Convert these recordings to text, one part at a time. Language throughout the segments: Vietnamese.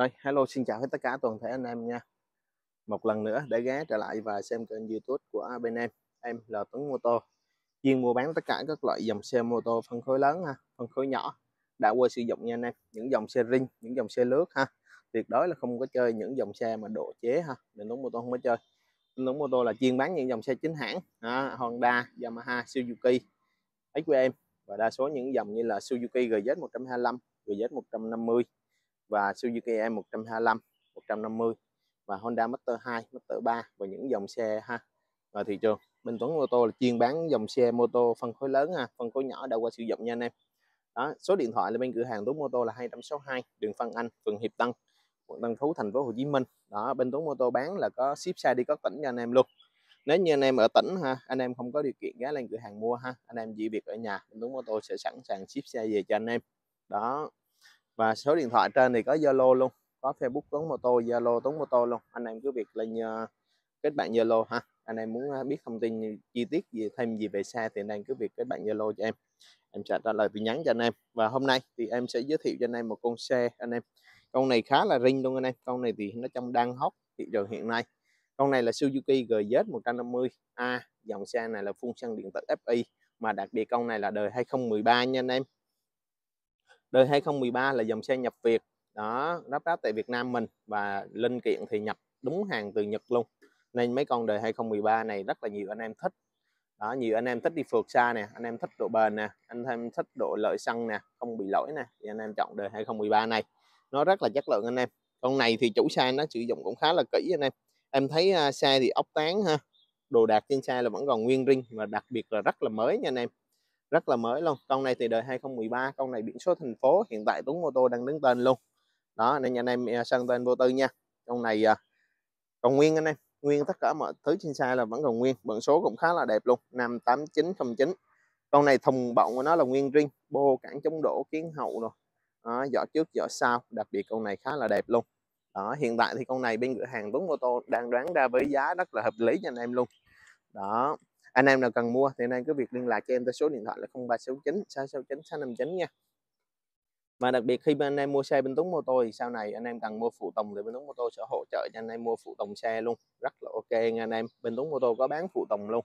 Rồi, hello xin chào hết tất cả toàn thể anh em nha. Một lần nữa để ghé trở lại và xem kênh YouTube của bên em. Em là Tuấn Mô tô. Chuyên mua bán tất cả các loại dòng xe mô tô phân khối lớn ha, phân khối nhỏ đã qua sử dụng nha anh em. Những dòng xe ring, những dòng xe lướt ha. Tuyệt đối là không có chơi những dòng xe mà độ chế ha. Nên Tuấn Mô tô không có chơi. Tuấn Mô tô là chuyên bán những dòng xe chính hãng, ha. Honda, Yamaha, Suzuki, XQM và đa số những dòng như là Suzuki GZ 125, GZ 150 và Suzuki E125, 150 và Honda Master 2 Master 3 và những dòng xe ha. Ở thị trường minh Tuấn ô tô là chuyên bán dòng xe mô tô phân khối lớn ha phân khối nhỏ đã qua sử dụng nha anh em. Đó số điện thoại là bên cửa hàng Tuấn mô tô là 262 đường Phan Anh phường Hiệp Tân quận Tân Phú thành phố Hồ Chí Minh. Đó bên Tuấn mô tô bán là có ship xe đi các tỉnh cho anh em luôn. Nếu như anh em ở tỉnh ha anh em không có điều kiện ghé lên cửa hàng mua ha anh em chỉ việc ở nhà bên Tuấn mô tô sẽ sẵn sàng ship xe về cho anh em. Đó và số điện thoại trên thì có Zalo luôn có Facebook Tuấn Mô Tô Zalo Tuấn Mô Tô luôn. Anh em cứ việc lên uh, kết bạn Zalo ha. Anh em muốn uh, biết thông tin chi tiết gì thêm gì về xe thì anh em cứ việc kết bạn Zalo cho em. Em sẽ trả lời tin nhắn cho anh em. Và hôm nay thì em sẽ giới thiệu cho anh em một con xe anh em. Con này khá là ring luôn anh em. Con này thì nó trong đang hot thị trường hiện nay. Con này là Suzuki GZ 150A dòng xe này là phun xăng điện tử FI mà đặc biệt con này là đời 2013 nha anh em đời 2013 là dòng xe nhập Việt. Đó lắp ráp tại Việt Nam mình và linh kiện thì nhập đúng hàng từ Nhật luôn. Nên mấy con đời 2013 này rất là nhiều anh em thích. Đó nhiều anh em thích đi phượt xa nè anh em thích độ bền nè anh em thích độ lợi xăng nè không bị lỗi nè thì anh em chọn đời 2013 này. Nó rất là chất lượng anh em. Con này thì chủ xe nó sử dụng cũng khá là kỹ anh em. Em thấy uh, xe thì ốc tán ha. Đồ đạc trên xe là vẫn còn nguyên ring và đặc biệt là rất là mới nha anh em rất là mới luôn. Con này thì đời 2013 con này biển số thành phố hiện tại Tuấn mô tô đang đứng tên luôn. Đó nên anh em à, sang tên vô tư nha. Con này à, còn nguyên anh em. Nguyên tất cả mọi thứ trên xe là vẫn còn nguyên biển số cũng khá là đẹp luôn. 58909 con này thùng bọng của nó là nguyên riêng bô cản chống đổ kiến hậu rồi đó, giỏ trước giỏ sau đặc biệt con này khá là đẹp luôn. Đó hiện tại thì con này bên cửa hàng Tuấn mô tô đang đoán ra với giá rất là hợp lý cho anh em luôn. Đó anh em nào cần mua thì anh em cứ việc liên lạc cho em tới số điện thoại là 0369 669 659 nha. Và đặc biệt khi bên anh em mua xe bên Tuấn Mô Tô thì sau này anh em cần mua phụ tùng thì bên Tuấn Mô Tô sẽ hỗ trợ cho anh em mua phụ tùng xe luôn. Rất là ok nha anh em. Bên Tuấn Mô Tô có bán phụ tùng luôn.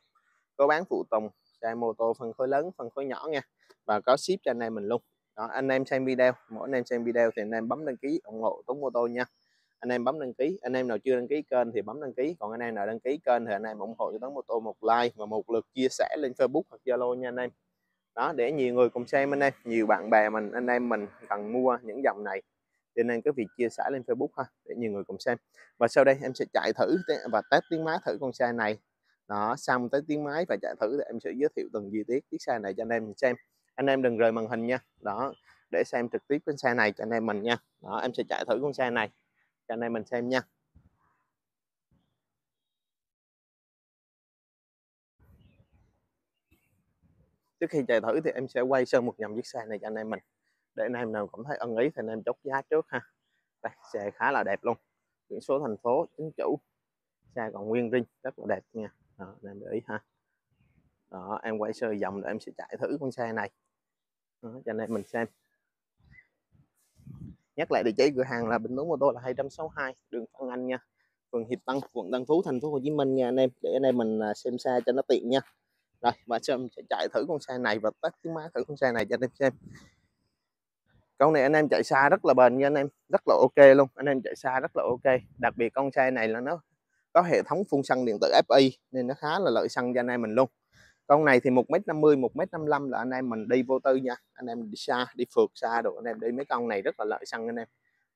Có bán phụ tùng, xe mô tô phân khối lớn, phân khối nhỏ nha. Và có ship cho anh em mình luôn. Đó, anh em xem video, mỗi anh em xem video thì anh em bấm đăng ký ủng hộ Tuấn Mô Tô nha anh em bấm đăng ký. Anh em nào chưa đăng ký kênh thì bấm đăng ký. Còn anh em nào đăng ký kênh thì anh em ủng hộ cho tấn mô tô một like và một lượt chia sẻ lên facebook hoặc zalo nha anh em. Đó, để nhiều người cùng xem anh em, nhiều bạn bè mình, anh em mình cần mua những dòng này. Thì anh em cứ việc chia sẻ lên facebook ha, để nhiều người cùng xem. Và sau đây em sẽ chạy thử và test tiếng máy thử con xe này. Đó, xong tới tiếng máy và chạy thử thì em sẽ giới thiệu từng chi tiết chiếc xe này cho anh em xem. Anh em đừng rời màn hình nha. Đó, để xem trực tiếp con xe này cho anh em mình nha. Đó, em sẽ chạy thử con xe này cho anh em mình xem nha. Trước khi chạy thử thì em sẽ quay sơ một nhầm chiếc xe này cho anh em mình. Để anh em nào cảm thấy ưng ý thì anh em chốt giá trước ha. Đây xe khá là đẹp luôn. Biển số thành phố chính chủ. Xe còn nguyên ring rất là đẹp nha. Đó, anh em để ý ha. Đó em quay sơ dòng để em sẽ chạy thử con xe này. Đó, cho anh em mình xem nhắc lại địa chỉ cửa hàng là Bình Tuấn mô tô là 262 đường Phan Anh nha. Phường Hiệp Tân, quận Tân Phú, thành phố Hồ Chí Minh nha anh em. Để anh em mình à, xem xe cho nó tiện nha. Rồi và xem sẽ chạy thử con xe này và test tiếng máy thử con xe này cho anh em xem. Con này anh em chạy xa rất là bền nha anh em. Rất là ok luôn. Anh em chạy xa rất là ok. Đặc biệt con xe này là nó có hệ thống phun xăng điện tử FI nên nó khá là lợi xăng cho anh em mình luôn con này thì một m 50 một m 55 là anh em mình đi vô tư nha. Anh em đi xa, đi phượt xa độ anh em đi mấy con này rất là lợi xăng anh em.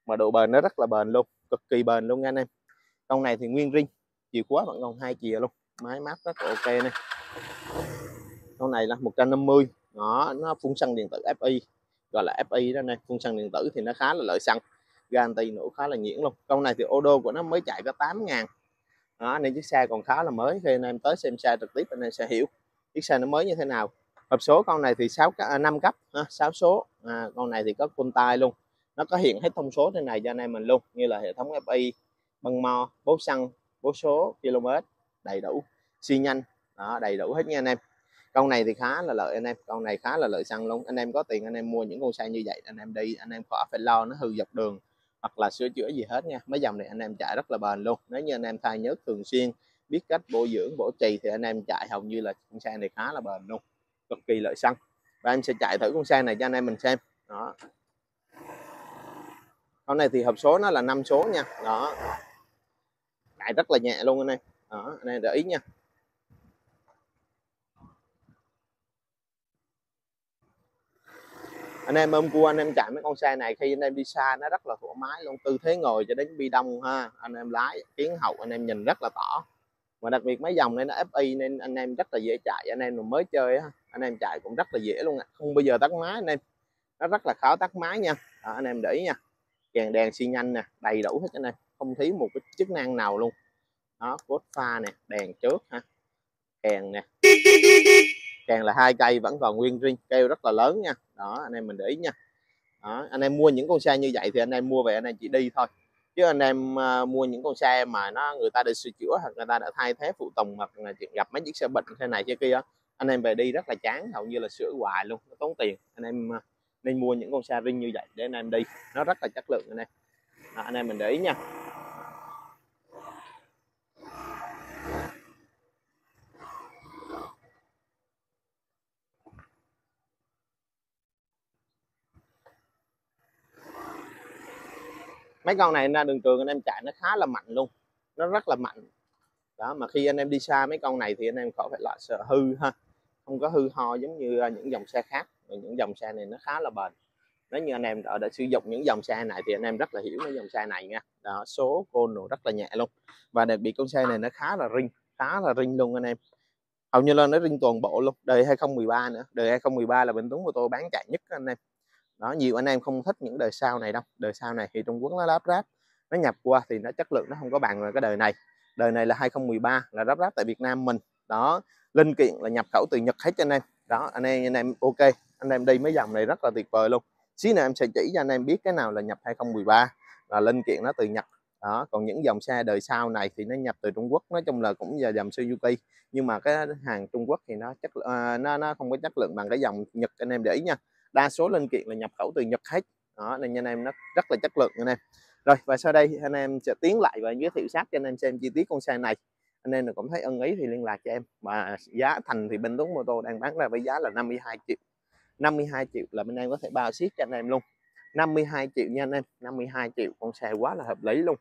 Mà độ bền nó rất là bền luôn, cực kỳ bền luôn nha anh em. Con này thì nguyên ring chìa khóa vẫn còn hai chìa luôn, máy mát rất là ok này con này là 150 đó nó phun xăng điện tử FI gọi là FI đó này phun xăng điện tử thì nó khá là lợi xăng garanti nổ khá là nhuyễn luôn. Con này thì ô đô của nó mới chạy có 8 ngàn. Đó nên chiếc xe còn khá là mới, khi anh em tới xem xe trực tiếp anh em sẽ hiểu chiếc xe nó mới như thế nào. Hộp số con này thì 6 à, 5 cấp ha, 6 số. À, con này thì có côn tay luôn. Nó có hiện hết thông số trên này cho anh em mình luôn như là hệ thống FI băng mo bố xăng bố số km đầy đủ xi nhanh. Đó, đầy đủ hết nha anh em. Con này thì khá là lợi anh em con này khá là lợi xăng luôn. Anh em có tiền anh em mua những con xe như vậy anh em đi anh em khỏi phải lo nó hư dọc đường hoặc là sửa chữa gì hết nha. Mấy dòng này anh em chạy rất là bền luôn. Nếu như anh em thay nhớt thường xuyên biết cách bổ dưỡng, bổ trì thì anh em chạy hầu như là con xe này khá là bền luôn, cực kỳ lợi xăng. Và em sẽ chạy thử con xe này cho anh em mình xem. Đó. Con này thì hộp số nó là 5 số nha. Đó. Chạy rất là nhẹ luôn anh em. Đó, anh em để ý nha. Anh em ôm cua, anh em chạy mấy con xe này, khi anh em đi xa nó rất là thoải mái luôn. Tư thế ngồi cho đến bi đông ha. Anh em lái, kiến hậu, anh em nhìn rất là tỏ mà đặc biệt mấy dòng này nó FI nên anh em rất là dễ chạy anh em mới chơi á anh em chạy cũng rất là dễ luôn ạ. Không bao giờ tắt máy anh em. Nó rất là khó tắt máy nha. Đó, anh em để ý nha. Kèn đèn xi nhanh nè đầy đủ hết anh em. Không thiếu một cái chức năng nào luôn. Đó cốt pha nè đèn trước ha. Kèn nè. Kèn là hai cây vẫn còn nguyên riêng kêu rất là lớn nha. Đó anh em mình để ý nha. Đó, anh em mua những con xe như vậy thì anh em mua về anh em chỉ đi thôi chứ anh em à, mua những con xe mà nó người ta đã sửa chữa hoặc người ta đã thay thế phụ tùng hoặc là gặp mấy chiếc xe bệnh xe này xe kia anh em về đi rất là chán hầu như là sửa hoài luôn nó tốn tiền. Anh em à, nên mua những con xe ring như vậy để anh em đi nó rất là chất lượng anh em. À, anh em mình để ý nha. Mấy con này ra đường trường anh em chạy nó khá là mạnh luôn. Nó rất là mạnh. Đó mà khi anh em đi xa mấy con này thì anh em khỏi phải lo sợ hư ha. Không có hư ho giống như à, những dòng xe khác. Những dòng xe này nó khá là bền. Nếu như anh em đã, đã sử dụng những dòng xe này thì anh em rất là hiểu cái dòng xe này nha. Đó số côn đồ rất là nhẹ luôn. Và đặc biệt con xe này nó khá là ring khá là ring luôn anh em. Hầu như là nó ring toàn bộ luôn. Đời 2013 nữa. Đời 2013 là Bình Tuấn ô tô bán chạy nhất anh em đó nhiều anh em không thích những đời sau này đâu. Đời sau này thì Trung Quốc nó lắp ráp nó nhập qua thì nó chất lượng nó không có bằng rồi cái đời này. Đời này là 2013 là lắp ráp tại Việt Nam mình. Đó linh kiện là nhập khẩu từ Nhật hết cho anh em. Đó anh em anh em ok anh em đi mấy dòng này rất là tuyệt vời luôn. Xí nữa em sẽ chỉ cho anh em biết cái nào là nhập 2013 là linh kiện nó từ Nhật. Đó còn những dòng xe đời sau này thì nó nhập từ Trung Quốc nói chung là cũng là dòng Suzuki. Nhưng mà cái hàng Trung Quốc thì nó chất uh, nó nó không có chất lượng bằng cái dòng Nhật anh em để ý nha đa số linh kiện là nhập khẩu từ Nhật hết. Đó, nên anh em nó rất là chất lượng anh em. Rồi, và sau đây anh em sẽ tiến lại và giới thiệu sát cho anh em xem chi tiết con xe này. Anh em cũng thấy ân ý thì liên lạc cho em. Mà giá thành thì bên Tuấn Mô tô đang bán ra với giá là 52 triệu. 52 triệu là bên em có thể bao ship cho anh em luôn. 52 triệu nha anh em. 52 triệu, con xe quá là hợp lý luôn.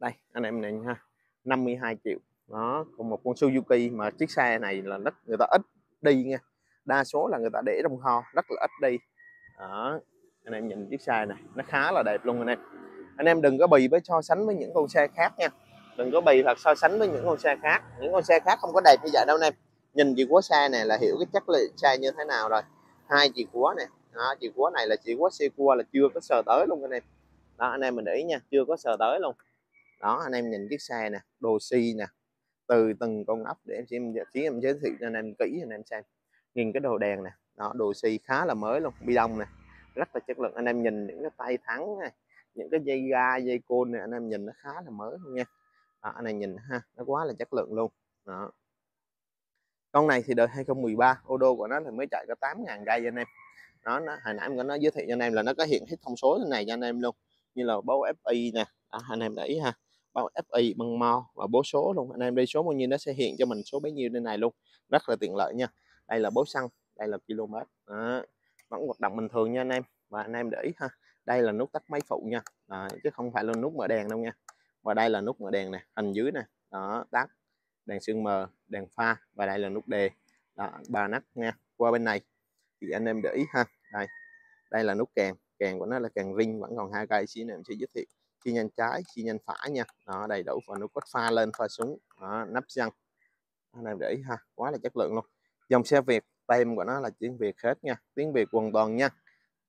Đây, anh em này ha 52 triệu. Đó còn một con Suzuki mà chiếc xe này là rất, người ta ít đi nha đa số là người ta để trong kho rất là ít đi. Đó anh em nhìn chiếc xe này nó khá là đẹp luôn anh em. Anh em đừng có bì với so sánh với những con xe khác nha. Đừng có bì hoặc so sánh với những con xe khác. Những con xe khác không có đẹp như vậy đâu anh em. Nhìn chìa khóa xe này là hiểu cái chất lượng xe như thế nào rồi. Hai chìa khóa này đó, chìa khóa này là chìa khóa xe cua là chưa có sờ tới luôn anh em. Đó anh em mình để ý nha chưa có sờ tới luôn. Đó anh em nhìn chiếc xe nè đồ xi nè từ từng con ốc để em xem chỉ em giới thiệu cho anh em kỹ anh em xem nhìn cái đồ đèn nè. Đó đồ xì khá là mới luôn bi đông nè. Rất là chất lượng anh em nhìn những cái tay thắng này những cái dây ga dây côn này anh em nhìn nó khá là mới luôn nha. Đó, anh em nhìn ha nó quá là chất lượng luôn. Đó. Con này thì đời 2013 ô đô của nó thì mới chạy có 8.000 cho anh em. Đó nó hồi nãy em có giới thiệu cho anh em là nó có hiện hết thông số thế này cho anh em luôn như là báo FI nè. Đó, anh em để ý ha báo FI bằng mo và bố số luôn. Anh em đi số bao nhiêu nó sẽ hiện cho mình số bấy nhiêu trên này luôn. Rất là tiện lợi nha đây là bố xăng đây là km đó. vẫn hoạt động bình thường nha anh em. Và anh em để ý ha đây là nút tắt máy phụ nha. Đó, chứ không phải là nút mở đèn đâu nha. Và đây là nút mở đèn nè hình dưới nè. Đó tắt. Đèn sương mờ đèn pha. Và đây là nút đề. Đó, ba nắp nha. Qua bên này thì anh em để ý ha. Đây đây là nút kèn. Kèn của nó là kèn ring vẫn còn hai cây. Xí này em sẽ giới thiệu. Xi nhanh trái xi nhanh phải nha. Đó đầy đủ và nút có pha lên pha xuống. Đó, nắp xăng, anh em để ý ha quá là chất lượng luôn dòng xe Việt tem của nó là tiếng Việt hết nha tiếng Việt hoàn toàn nha.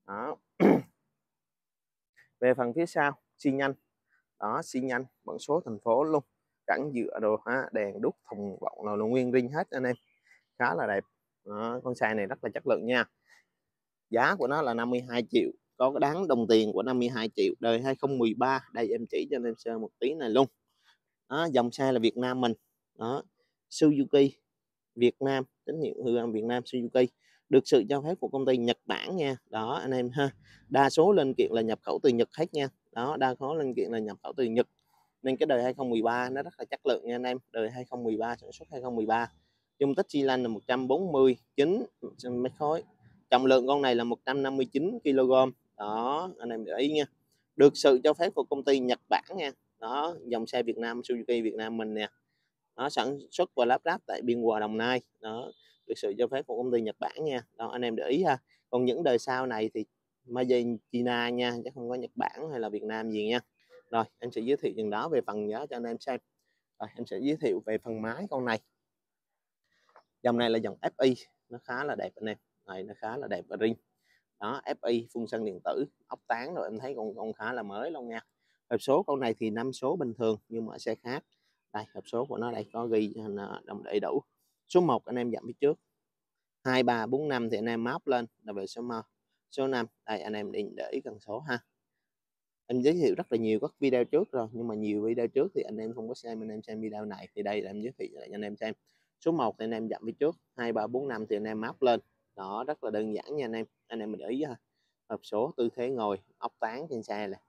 Đó. Về phần phía sau xi nhanh. Đó xi nhanh bằng số thành phố luôn. Cản dựa đồ ha đèn đúc thùng vọng là nguyên rin hết anh em. Khá là đẹp. Đó, con xe này rất là chất lượng nha. Giá của nó là 52 triệu có cái đáng đồng tiền của 52 triệu đời 2013 đây em chỉ cho anh em xem một tí này luôn. Đó, dòng xe là Việt Nam mình. Đó Suzuki. Việt Nam, tín hiệu hư Việt Nam Suzuki được sự cho phép của công ty Nhật Bản nha. Đó, anh em ha. Đa số linh kiện là nhập khẩu từ Nhật hết nha. Đó, đa số linh kiện là nhập khẩu từ Nhật. Nên cái đời 2013 nó rất là chất lượng nha anh em. Đời 2013 sản xuất 2013 dung tích xi lanh là 149 mét khối. Trọng lượng con này là 159 kg đó, anh em để ý nha. Được sự cho phép của công ty Nhật Bản nha. Đó, dòng xe Việt Nam, Suzuki Việt Nam mình nè nó sản xuất và lắp ráp tại Biên Hòa, Đồng Nai. Đó, được sự cho phép của công ty Nhật Bản nha. Đó, anh em để ý ha. Còn những đời sau này thì Made in China nha chứ không có Nhật Bản hay là Việt Nam gì nha. Rồi em sẽ giới thiệu chừng đó về phần giá cho anh em xem. Rồi em sẽ giới thiệu về phần máy con này. Dòng này là dòng FI nó khá là đẹp anh em. Này nó khá là đẹp và ring đó FI phun xăng điện tử, ốc tán rồi em thấy con con khá là mới luôn nha. Hộp số con này thì năm số bình thường, nhưng mà xe khác đây, hộp số của nó đây, có ghi à, đồng đầy đủ. Số 1 anh em dặn phía trước. 2 3 4 5 thì anh em móc lên là về số 1 số 5 đây, anh em định để ý cần số ha. Em giới thiệu rất là nhiều các video trước rồi, nhưng mà nhiều video trước thì anh em không có xem, anh em xem video này thì đây là em giới thiệu lại cho anh em xem. Số 1 thì anh em dặn phía trước. 2 3 4 5 thì anh em móc lên. Đó, rất là đơn giản nha anh em. Anh em mình để ý ha. Hộp số tư thế ngồi ốc tán trên xe này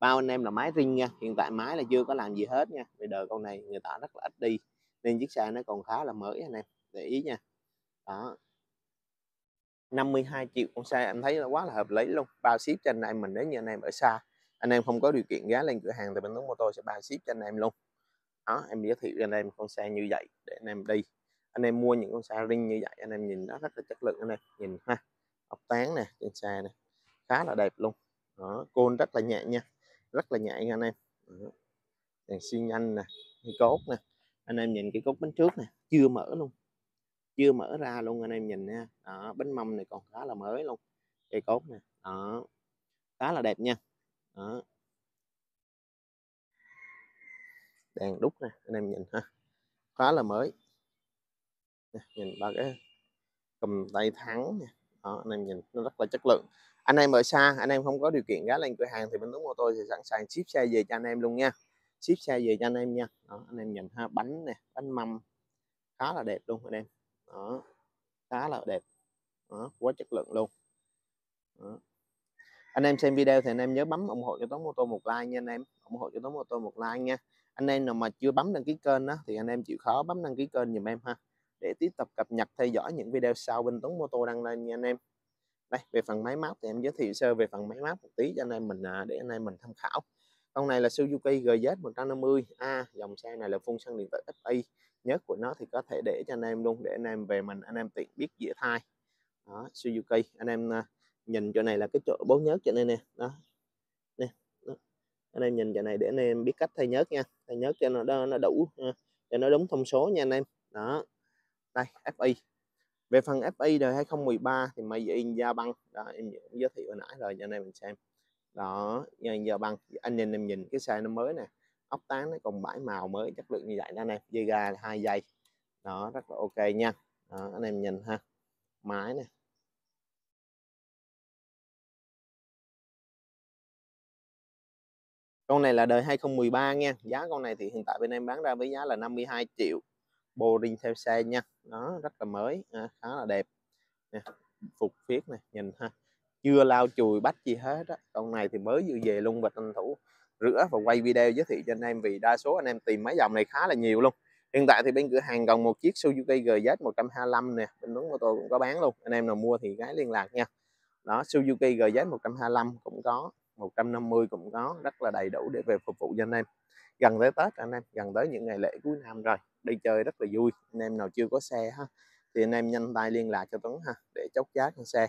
bao anh em là máy riêng nha, hiện tại máy là chưa có làm gì hết nha, vì đời con này người ta rất là ít đi, nên chiếc xe nó còn khá là mới anh em, để ý nha. Đó. 52 triệu con xe em thấy là quá là hợp lý luôn, bao ship cho anh em mình đến như anh em ở xa, anh em không có điều kiện ghé lên cửa hàng thì bên Tuấn Mô Tô sẽ bao ship cho anh em luôn. Đó, em giới thiệu cho anh em con xe như vậy để anh em đi. Anh em mua những con xe riêng như vậy, anh em nhìn nó rất là chất lượng anh em, nhìn ha, ốc tán nè, trên xe này khá là đẹp luôn. Đó, côn rất là nhẹ nha rất là nhẹ nha anh em. Đèn xi nhanh nè cốt nè. Anh em nhìn cái cốt bánh trước nè, chưa mở luôn. Chưa mở ra luôn anh em nhìn nha. Đó, bánh mâm này còn khá là mới luôn, cây cốt nè. Đó, khá là đẹp nha. Đó. Đèn đúc nè, anh em nhìn ha, khá là mới. Nhìn ba cái cầm tay thắng nè. Đó, anh em nhìn, nó rất là chất lượng anh em ở xa anh em không có điều kiện ghé lên cửa hàng thì bên Tuấn ô tô sẽ sẵn sàng ship xe về cho anh em luôn nha. Ship xe về cho anh em nha. Đó, anh em nhìn ha bánh nè bánh mâm khá là đẹp luôn anh em. Đó khá là đẹp. Đó, quá chất lượng luôn. Đó. anh em xem video thì anh em nhớ bấm ủng hộ cho Tuấn ô Tô một like nha anh em. Ủng hộ cho Tuấn ô Tô một like nha. Anh em nào mà chưa bấm đăng ký kênh đó thì anh em chịu khó bấm đăng ký kênh giùm em ha. Để tiếp tục cập nhật theo dõi những video sau bên Tuấn Mô Tô đăng lên nha anh em đây, về phần máy móc thì em giới thiệu sơ về phần máy móc một tí cho anh em mình à, để anh em mình tham khảo. Con này là Suzuki GZ 150A dòng xe này là phun xăng điện tử FI nhớt của nó thì có thể để cho anh em luôn, để anh em về mình, anh em tiện biết dĩa thai đó, Suzuki, anh em à, nhìn chỗ này là cái chỗ bố nhớt cho nên nè. Đó nè, đó. anh em nhìn chỗ này để anh em biết cách thay nhớt nha. Thay nhớt cho nó nó đủ à, cho nó đúng thông số nha anh em. Đó, đây FI về phần FI đời 2013 thì mày in da băng. Đó em giới thiệu hồi nãy rồi cho anh em mình xem. Đó giờ, da băng anh nhìn em nhìn cái xe nó mới nè. Ốc tán nó còn bãi màu mới chất lượng như vậy đó anh em. Dây ga hai dây đó rất là ok nha. Đó, anh em nhìn ha. Máy nè. Con này là đời 2013 nha. Giá con này thì hiện tại bên em bán ra với giá là 52 triệu boring theo xe nha. Nó rất là mới à, khá là đẹp. Nè, phục viết này nhìn ha. Chưa lau chùi bách gì hết á. Con này thì mới vừa về luôn và tranh thủ rửa và quay video giới thiệu cho anh em vì đa số anh em tìm mấy dòng này khá là nhiều luôn. Hiện tại thì bên cửa hàng còn một chiếc Suzuki GZ 125 nè. Bên đúng ô tô cũng có bán luôn. Anh em nào mua thì gái liên lạc nha. Đó Suzuki GZ 125 cũng có 150 cũng có rất là đầy đủ để về phục vụ cho anh em gần tới Tết anh em, gần tới những ngày lễ cuối năm rồi, đi chơi rất là vui. Anh em nào chưa có xe ha, thì anh em nhanh tay liên lạc cho Tuấn ha, để chốt giá con xe,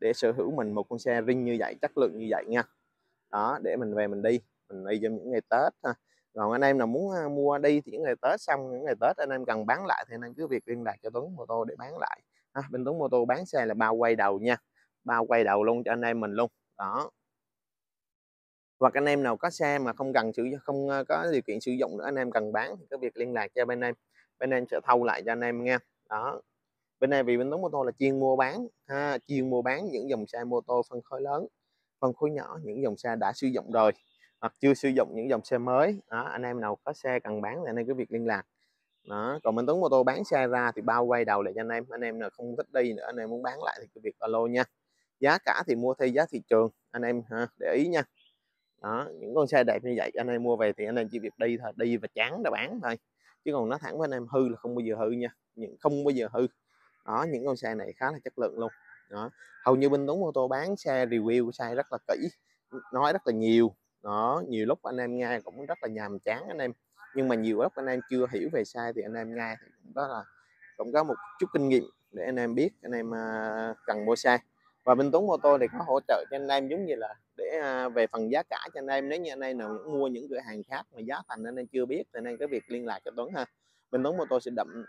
để sở hữu mình một con xe ring như vậy, chất lượng như vậy nha. Đó, để mình về mình đi mình đi trong những ngày Tết ha. Còn anh em nào muốn à, mua đi thì những ngày Tết xong, những ngày Tết anh em cần bán lại thì anh em cứ việc liên lạc cho Tuấn mô tô để bán lại. Ha. bên Tuấn mô tô bán xe là bao quay đầu nha, bao quay đầu luôn cho anh em mình luôn. Đó hoặc anh em nào có xe mà không cần sử không ờ, có điều kiện sử dụng nữa anh em cần bán thì có việc liên lạc cho bên em. Bên em sẽ thâu lại cho anh em nha đó. Bên này vì bên Tuấn mô tô là chuyên mua bán ha chuyên mua bán những dòng xe mô tô phân khối lớn phân khối nhỏ những dòng xe đã sử dụng rồi hoặc chưa sử dụng những dòng xe mới. Đó, anh em nào có xe cần bán thì anh em cứ việc liên lạc. Đó còn bên Tuấn mô tô bán xe ra thì bao quay đầu lại cho anh em anh em nào không thích đi nữa anh em muốn bán lại thì cứ việc alo nha. Giá cả thì mua theo giá thị trường anh em ha, để ý nha đó, những con xe đẹp như vậy anh em mua về thì anh em chỉ việc đi thôi, đi và chán đã bán thôi. Chứ còn nó thẳng với anh em, hư là không bao giờ hư nha, những, không bao giờ hư. Đó, những con xe này khá là chất lượng luôn. Đó, hầu như bên Tuấn mô tô bán xe review xe rất là kỹ, nói rất là nhiều. Đó, nhiều lúc anh em nghe cũng rất là nhàm chán anh em. Nhưng mà nhiều lúc anh em chưa hiểu về xe thì anh em nghe thì cũng đó là, cũng có một chút kinh nghiệm để anh em biết, anh em à, cần mua xe và bên Tuấn Mô tô thì có hỗ trợ cho anh em giống như là để à, về phần giá cả cho anh em. Nếu như anh em nào mua những cửa hàng khác mà giá thành anh em chưa biết thì anh em có việc liên lạc cho Tuấn ha. Bên Tuấn Mô tô sẽ đậm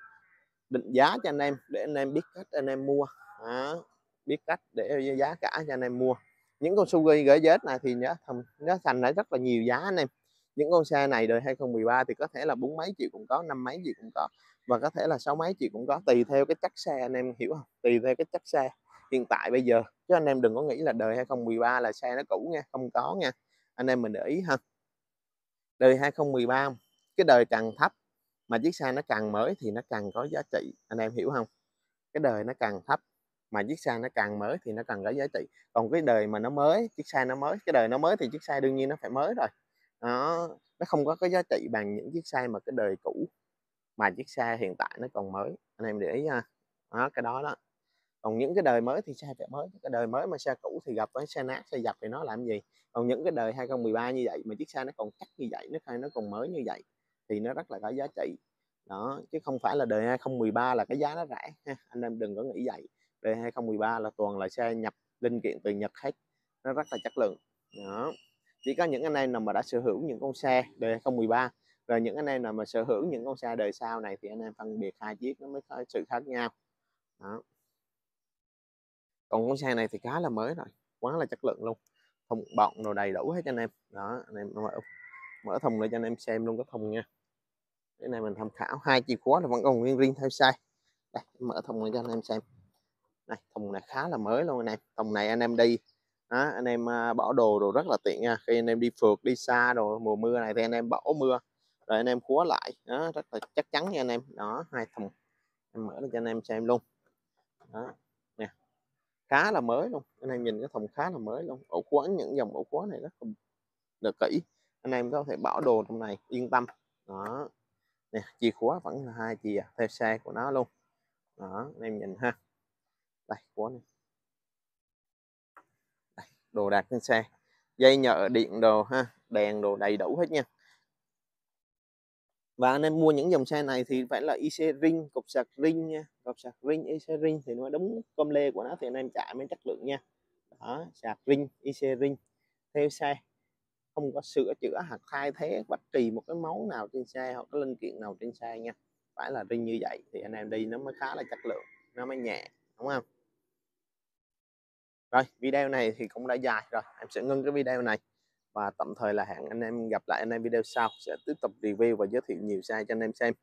định giá cho anh em để anh em biết cách anh em mua. Đó, biết cách để giá cả cho anh em mua. Những con Suzuki gửi Z này thì nhớ thành giá thành đã rất là nhiều giá anh em. Những con xe này đời 2013 thì có thể là bốn mấy triệu cũng có năm mấy triệu cũng có. Và có thể là sáu mấy triệu cũng có tùy theo cái chất xe anh em hiểu không? Tùy theo cái chất xe hiện tại bây giờ. Chứ anh em đừng có nghĩ là đời 2013 là xe nó cũ nha, không có nha. Anh em mình để ý ha. Đời 2013 cái đời càng thấp mà chiếc xe nó càng mới thì nó càng có giá trị. Anh em hiểu không? Cái đời nó càng thấp mà chiếc xe nó càng mới thì nó càng có giá trị. Còn cái đời mà nó mới, chiếc xe nó mới, cái đời nó mới thì chiếc xe đương nhiên nó phải mới rồi. Nó nó không có cái giá trị bằng những chiếc xe mà cái đời cũ mà chiếc xe hiện tại nó còn mới. Anh em để ý ha. Đó, cái đó đó còn những cái đời mới thì xe phải mới cái đời mới mà xe cũ thì gặp với xe nát, xe dập thì nó làm gì? Còn những cái đời 2013 như vậy mà chiếc xe nó còn chắc như vậy, nó hay, nó còn mới như vậy thì nó rất là có giá trị. Đó, chứ không phải là đời 2013 là cái giá nó rẻ. Ha, anh em đừng có nghĩ vậy. Đời 2013 là toàn là xe nhập linh kiện từ Nhật hết, nó rất là chất lượng. Đó, chỉ có những anh em nào mà đã sở hữu những con xe đời 2013 rồi những anh em nào mà sở hữu những con xe đời sau này thì anh em phân biệt hai chiếc nó mới có sự khác nhau. Đó còn con xe này thì khá là mới rồi quá là chất lượng luôn. Thùng bọng đồ đầy đủ hết cho anh em. Đó anh em mở mở thùng để cho anh em xem luôn cái thùng nha. Cái này mình tham khảo hai chìa khóa là vẫn còn nguyên riêng theo size. Đây mở thùng cho anh em xem. Này thùng này khá là mới luôn anh em. Thùng này anh em đi đó, anh em à, bỏ đồ đồ rất là tiện nha. Khi anh em đi phượt đi xa đồ mùa mưa này thì anh em bỏ mưa rồi anh em khóa lại đó rất là chắc chắn nha anh em. Đó hai thùng. Em mở cho anh em xem luôn. Đó khá là mới luôn, anh em nhìn cái thùng khá là mới luôn. Ổ khóa, những dòng ổ khóa này rất là được kỹ. Anh em có thể bỏ đồ trong này, yên tâm. Đó. Nè, chìa khóa vẫn là hai chìa, theo xe của nó luôn. Đó, anh em nhìn ha. Đây, khóa này. Đồ đạc trên xe. Dây nhợ, điện đồ ha. Đèn đồ đầy đủ hết nha và anh em mua những dòng xe này thì phải là IC ring, cục sạc ring nha. Cục sạc ring IC ring thì nó đúng com lê của nó thì anh em chạy mới chất lượng nha. Đó, sạc ring IC ring. Theo xe, không có sửa chữa hoặc thay thế bất kỳ một cái máu nào trên xe hoặc cái linh kiện nào trên xe nha. Phải là ring như vậy thì anh em đi nó mới khá là chất lượng, nó mới nhẹ, đúng không? Rồi, video này thì cũng đã dài rồi, em sẽ ngưng cái video này và tạm thời là hẹn anh em gặp lại anh em video sau sẽ tiếp tục review và giới thiệu nhiều xe cho anh em xem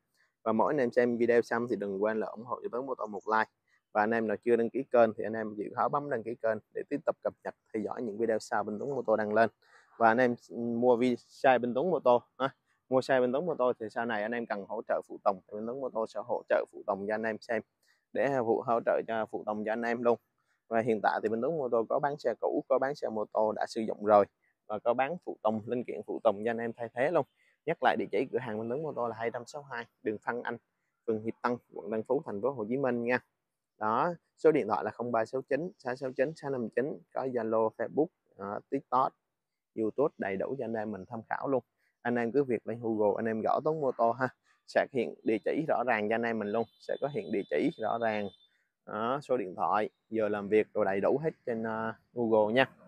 và mỗi anh em xem video xong thì đừng quên là ủng hộ cho Tuấn Mô Tô một like và anh em nào chưa đăng ký kênh thì anh em chịu khó bấm đăng ký kênh để tiếp tục cập nhật theo dõi những video sau bên Tuấn Mô Tô đăng lên và anh em mua vi xe bên Tuấn Mô Tô ha. mua xe bên Tuấn Mô Tô thì sau này anh em cần hỗ trợ phụ tùng thì bên Tuấn Mô Tô sẽ hỗ trợ phụ tùng cho anh em xem để phụ hỗ trợ cho phụ tùng cho anh em luôn và hiện tại thì bên Tuấn mô tô có bán xe cũ có bán xe mô tô đã sử dụng rồi và có bán phụ tùng linh kiện phụ tùng cho anh em thay thế luôn. Nhắc lại địa chỉ cửa hàng bên Tuấn mô tô là 262 đường Phan Anh phường Hiệp Tân quận Tân Phú thành phố Hồ Chí Minh nha. Đó số điện thoại là 0369 669 659 có Zalo Facebook uh, TikTok YouTube đầy đủ cho anh em mình tham khảo luôn. Anh em cứ việc lên Google anh em gõ Tuấn mô tô ha sẽ hiện địa chỉ rõ ràng cho anh em mình luôn sẽ có hiện địa chỉ rõ ràng. Đó, số điện thoại giờ làm việc rồi đầy đủ hết trên uh, Google nha.